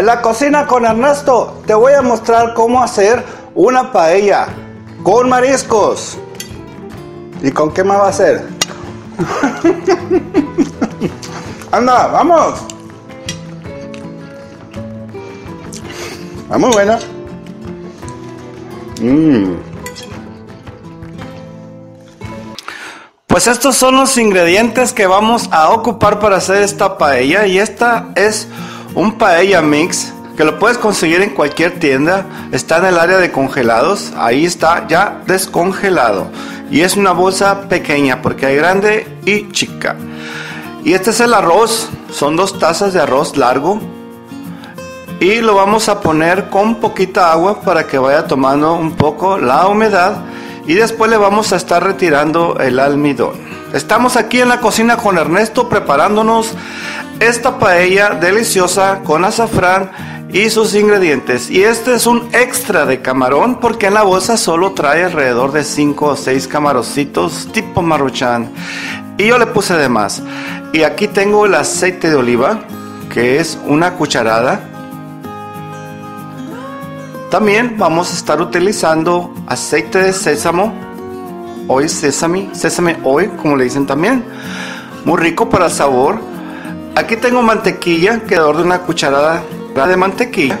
En la cocina con Ernesto te voy a mostrar cómo hacer una paella con mariscos. ¿Y con qué más va a hacer? Anda, vamos. Va muy buena. Mm. Pues estos son los ingredientes que vamos a ocupar para hacer esta paella y esta es un paella mix que lo puedes conseguir en cualquier tienda. Está en el área de congelados. Ahí está ya descongelado. Y es una bolsa pequeña porque hay grande y chica. Y este es el arroz. Son dos tazas de arroz largo. Y lo vamos a poner con poquita agua para que vaya tomando un poco la humedad. Y después le vamos a estar retirando el almidón. Estamos aquí en la cocina con Ernesto preparándonos esta paella deliciosa con azafrán y sus ingredientes. Y este es un extra de camarón porque en la bolsa solo trae alrededor de 5 o 6 camarocitos tipo maruchan. Y yo le puse de más. Y aquí tengo el aceite de oliva, que es una cucharada. También vamos a estar utilizando aceite de sésamo, hoy sesame, sesame hoy, como le dicen también. Muy rico para el sabor. Aquí tengo mantequilla, que de una cucharada de mantequilla.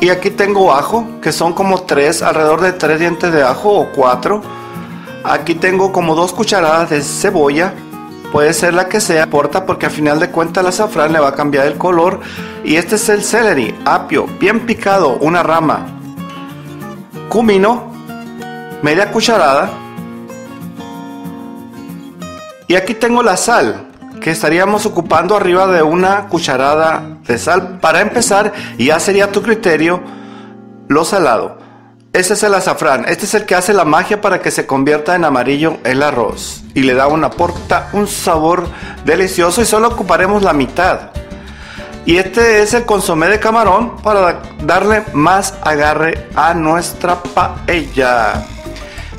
Y aquí tengo ajo, que son como tres, alrededor de tres dientes de ajo o cuatro. Aquí tengo como dos cucharadas de cebolla. Puede ser la que sea, importa porque al final de cuentas el azafrán le va a cambiar el color. Y este es el celery, apio, bien picado, una rama. Cumino, media cucharada. Y aquí tengo la sal, que estaríamos ocupando arriba de una cucharada de sal. Para empezar, ya sería tu criterio lo salado. Este es el azafrán, este es el que hace la magia para que se convierta en amarillo el arroz y le da una porta, un sabor delicioso y solo ocuparemos la mitad. Y este es el consomé de camarón para darle más agarre a nuestra paella.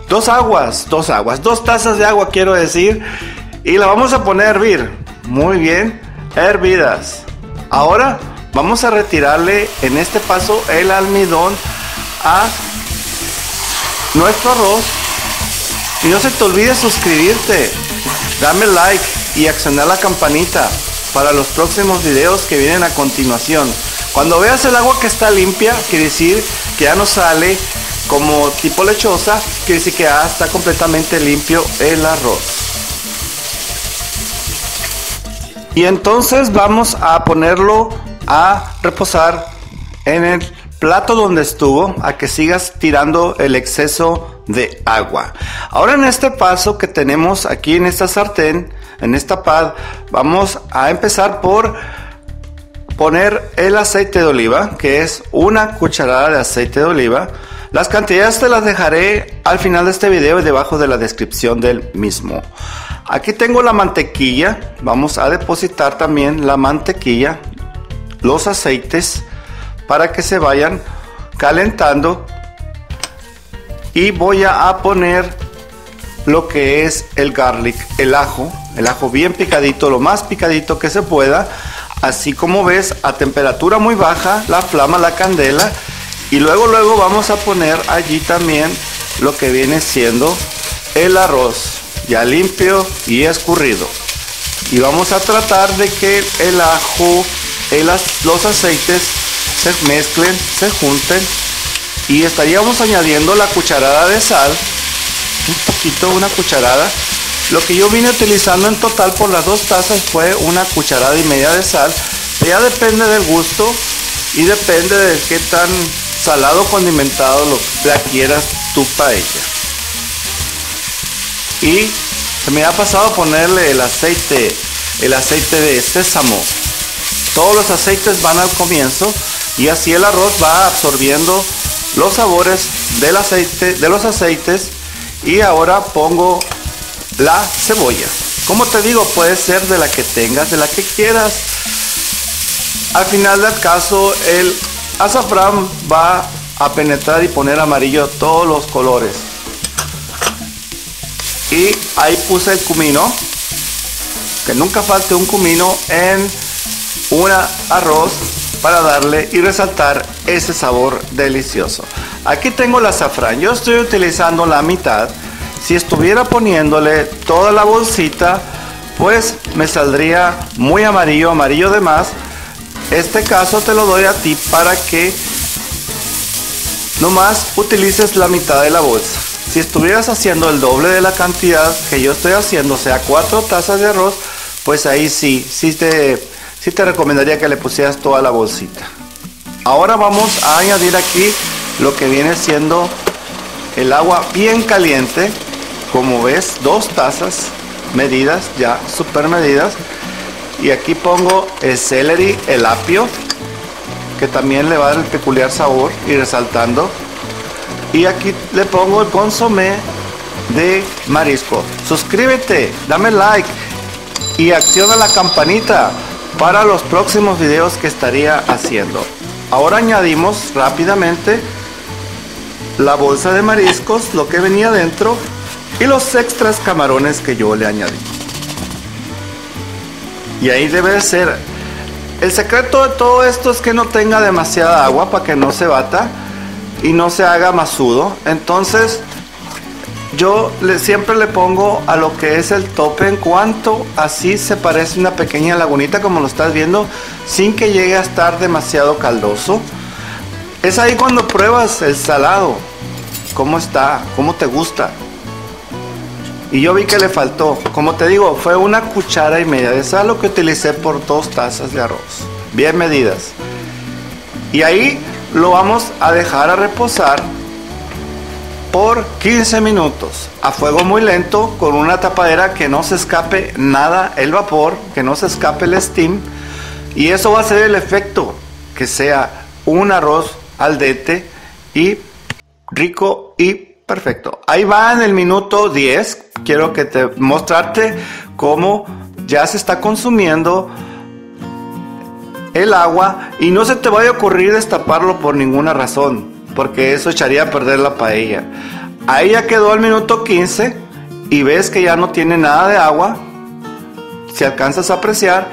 Dos aguas, dos aguas, dos tazas de agua quiero decir y la vamos a poner a hervir. Muy bien, hervidas. Ahora vamos a retirarle en este paso el almidón a nuestro arroz. Y no se te olvide suscribirte, dame like y accionar la campanita para los próximos videos que vienen a continuación. Cuando veas el agua que está limpia, quiere decir que ya no sale como tipo lechosa, quiere decir que ya está completamente limpio el arroz. Y entonces vamos a ponerlo a reposar en el plato donde estuvo a que sigas tirando el exceso de agua. Ahora en este paso que tenemos aquí en esta sartén, en esta pad, vamos a empezar por poner el aceite de oliva, que es una cucharada de aceite de oliva. Las cantidades te las dejaré al final de este video y debajo de la descripción del mismo. Aquí tengo la mantequilla. Vamos a depositar también la mantequilla, los aceites, para que se vayan calentando. Y voy a poner lo que es el garlic, el ajo, el ajo bien picadito, lo más picadito que se pueda. Así como ves, a temperatura muy baja, la flama, la candela. Y luego, luego vamos a poner allí también lo que viene siendo el arroz ya limpio y escurrido. Y vamos a tratar de que el ajo y los aceites se mezclen, se junten. Y estaríamos añadiendo la cucharada de sal, un poquito, una cucharada. Lo que yo vine utilizando en total por las dos tazas fue una cucharada y media de sal. Ya depende del gusto y depende de qué tan salado condimentado lo la quieras tu paella y se me ha pasado ponerle el aceite, el aceite de sésamo. Todos los aceites van al comienzo y así el arroz va absorbiendo los sabores del aceite, de los aceites y ahora pongo la cebolla. Como te digo, puede ser de la que tengas, de la que quieras. Al final del caso, el azafrán va a penetrar y poner amarillo todos los colores y ahí puse el cumino que nunca falte un cumino en un arroz para darle y resaltar ese sabor delicioso. Aquí tengo el azafrán, yo estoy utilizando la mitad. Si estuviera poniéndole toda la bolsita, pues me saldría muy amarillo, amarillo de más. Este caso te lo doy a ti para que nomás utilices la mitad de la bolsa. Si estuvieras haciendo el doble de la cantidad que yo estoy haciendo, o sea, cuatro tazas de arroz, pues ahí sí, sí te, sí te recomendaría que le pusieras toda la bolsita. Ahora vamos a añadir aquí lo que viene siendo el agua bien caliente. Como ves, dos tazas medidas, ya super medidas. Y aquí pongo el celery, el apio, que también le va a dar el peculiar sabor y resaltando. Y aquí le pongo el consomé de marisco. Suscríbete, dame like y acciona la campanita para los próximos videos que estaría haciendo. Ahora añadimos rápidamente la bolsa de mariscos, lo que venía dentro y los extras camarones que yo le añadí. Y ahí debe ser. El secreto de todo esto es que no tenga demasiada agua para que no se bata y no se haga masudo. Entonces yo le, siempre le pongo a lo que es el tope en cuanto así se parece una pequeña lagunita como lo estás viendo sin que llegue a estar demasiado caldoso. Es ahí cuando pruebas el salado. ¿Cómo está? ¿Cómo te gusta? Y yo vi que le faltó. Como te digo, fue una cuchara y media de sal lo que utilicé por dos tazas de arroz. Bien medidas. Y ahí lo vamos a dejar a reposar por 15 minutos a fuego muy lento con una tapadera que no se escape nada el vapor, que no se escape el steam. Y eso va a ser el efecto que sea un arroz al dente y rico y Perfecto. Ahí va en el minuto 10. Quiero que te mostrarte cómo ya se está consumiendo el agua y no se te vaya a ocurrir destaparlo por ninguna razón, porque eso echaría a perder la paella. Ahí ya quedó el minuto 15 y ves que ya no tiene nada de agua. Si alcanzas a apreciar,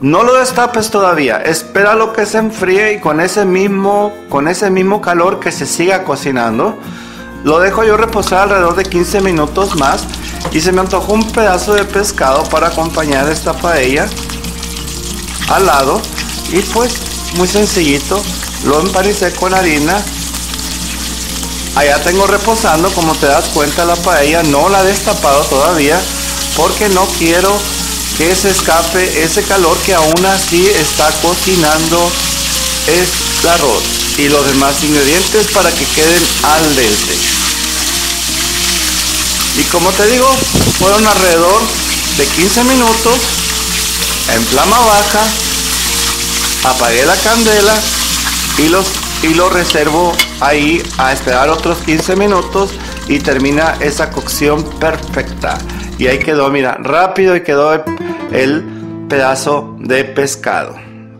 no lo destapes todavía. Espera lo que se enfríe y con ese mismo con ese mismo calor que se siga cocinando lo dejo yo reposar alrededor de 15 minutos más y se me antojó un pedazo de pescado para acompañar esta paella al lado y pues muy sencillito lo empanicé con harina allá tengo reposando como te das cuenta la paella no la he destapado todavía porque no quiero que se escape ese calor que aún así está cocinando el arroz y los demás ingredientes para que queden al dente. Y como te digo, fueron alrededor de 15 minutos en flama baja. Apagué la candela y los y lo reservo ahí a esperar otros 15 minutos y termina esa cocción perfecta. Y ahí quedó, mira, rápido y quedó el pedazo de pescado.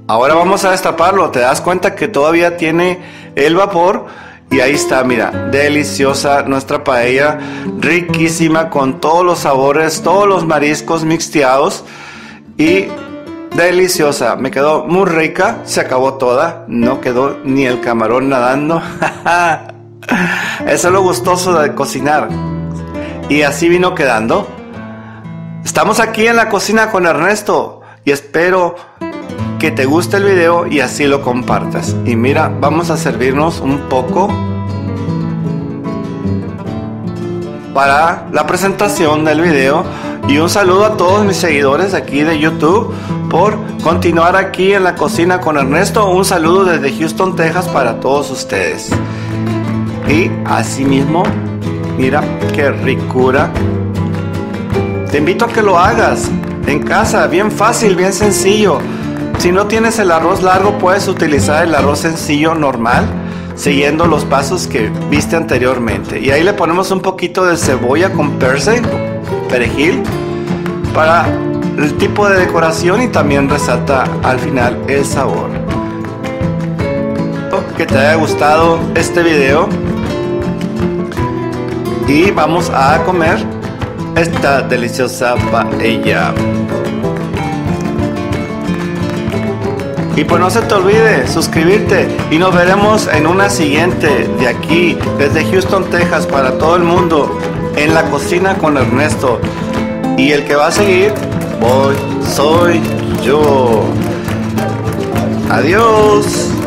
Ahora vamos a destaparlo. Te das cuenta que todavía tiene el vapor. Y ahí está, mira, deliciosa nuestra paella, riquísima con todos los sabores, todos los mariscos mixteados y deliciosa. Me quedó muy rica, se acabó toda, no quedó ni el camarón nadando. Eso es lo gustoso de cocinar. Y así vino quedando. Estamos aquí en la cocina con Ernesto y espero que te guste el video y así lo compartas. Y mira, vamos a servirnos un poco para la presentación del video. Y un saludo a todos mis seguidores aquí de YouTube por continuar aquí en la cocina con Ernesto. Un saludo desde Houston, Texas para todos ustedes. Y asimismo, mira qué ricura. Te invito a que lo hagas en casa, bien fácil, bien sencillo. Si no tienes el arroz largo, puedes utilizar el arroz sencillo normal, siguiendo los pasos que viste anteriormente. Y ahí le ponemos un poquito de cebolla con perse, perejil, para el tipo de decoración y también resalta al final el sabor. Que te haya gustado este video y vamos a comer esta deliciosa paella. Y pues no se te olvide suscribirte y nos veremos en una siguiente de aquí, desde Houston, Texas, para todo el mundo, en la cocina con Ernesto. Y el que va a seguir, voy, soy yo. Adiós.